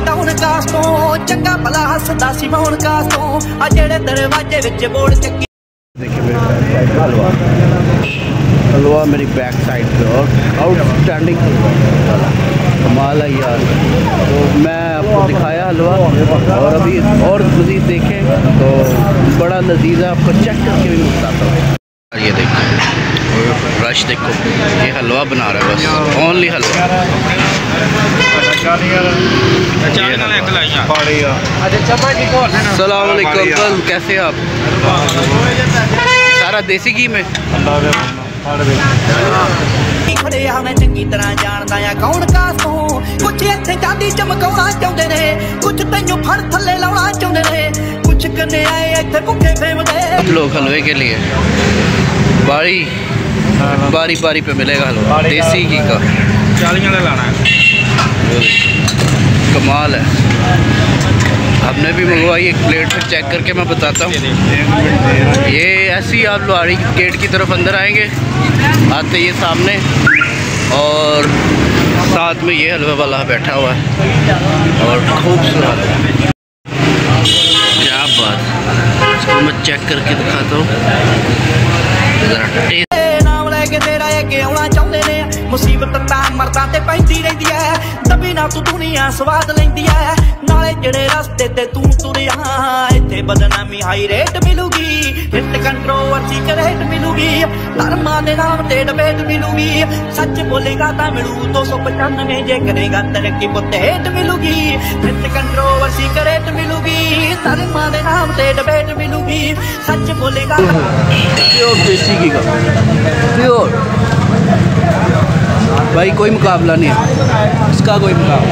ਜੱਟ ਡਾਊਨ ਕਾਸ ਤੋਂ ਚੰਗਾ ਭਲਾ ਹੱਸਦਾ ਸੀ ਮੌਨ ਕਾਸ ਤੋਂ ਆ ਜਿਹੜੇ ਦਰਵਾਜ਼ੇ ਵਿੱਚ ਬੋੜ ਚੱਕੀ देखिए मेरे बैक साइड का हलवा हलवा मेरी बैक साइड पे और आउटस्टैंडिंग हलवा कमाल है यार तो मैं आपको दिखाया हलवा और अभी और मज़ीद देखें तो बड़ा लजीज है आपको चेक करके भी मैं बताता हूँ ये देखो रश देखो ये हलवा बना रहा है बस ओनली हलवा सलामकुम अंकल कैसे हैं आप सारा देसी घी में ਖੜੇ ਆ ਮੈਂ ਚੰਗੀ ਤਰ੍ਹਾਂ ਜਾਣਦਾ ਆ ਕੌਣ ਕਾਸ ਤੋਂ ਕੁਛ ਇੱਥੇ ਚਾਂਦੀ ਚਮਕਾਉਣਾ ਚਾਹੁੰਦੇ ਨੇ ਕੁਛ ਤੈਨੂੰ ਫੜ ਥੱਲੇ ਲਾਉਣਾ ਚਾਹੁੰਦੇ ਨੇ ਕੁਛ ਕੰਨੇ ਆਏ ਇੱਥੇ ਭੁੱਖੇ ਫੇਮਦੇ आप लोग हलवे के लिए बारी बारी बारी पे मिलेगा हलवा देसी घी का ਚਾਲੀਆਂ ਦਾ ਲਾਣਾ ਹੈ कमाल है हमने भी मंगवाई एक प्लेट फिर चेक करके मैं बताता हूँ। ये ऐसे ही आप लोहारी गेट की तरफ़ अंदर आएँगे, आते ये सामने, और साथ में ये हलवे वाला बैठा हुआ है, और खूबसूरत क्या बात इसको मैं चेक करके दिखाता हूँ। मुसीबत मरदा पी रही है। ਅੱਗੇ ਆਉਣਾ ਚਾਹੁੰਦੇ ਨੇ ਮੁਸੀਬਤ ਤਾਂ ਮਰਦਾਂ ਤੇ ਪੈਂਦੀ ਰਹਿੰਦੀ ਐ ਤਬੀ ਨਾ ਤੂੰ ਦੁਨੀਆ ਸਵਾਦ ਲੈਂਦੀ ਐ ਨਾਲੇ ਜਿਹੜੇ ਰਸਤੇ ਤੇ ਤੂੰ ਤੁਰਿਆ ਇੱਥੇ ਬਦਨਾਮੀ ਹਾਈ ਰੇਟ ਮਿਲੂਗੀ ਹਿੱਟ ਕੰਟਰੋਵਰਸੀ ਕਰੇਟ ਮਿਲੂਗੀ ਧਰਮਾਂ ਦੇ ਨਾਮ ਤੇ ਡਬੇਟ ਮਿਲੂਗੀ ਸੱਚ ਬੋਲੇਗਾ ਤਾਂ ਮਿਲੂ 295 ਜੇ ਕਰੇਗਾ ਤਰੱਕੀ ਪੁੱਤ ਹੇਟ ਮਿਲੂਗੀ ਹਿੱਟ ਕੰਟਰੋਵਰਸੀ ਕਰੇਟ ਮਿਲੂਗੀ ਧਰਮਾਂ ਦੇ ਨਾਮ ਤੇ ਡਬੇਟ ਮਿਲੂਗੀ ਸੱਚ ਬੋਲੇਗਾ ਤਾਂ प्योर देसी घी का प्योर भाई कोई मुकाबला नहीं है। इसका कोई मुकाबला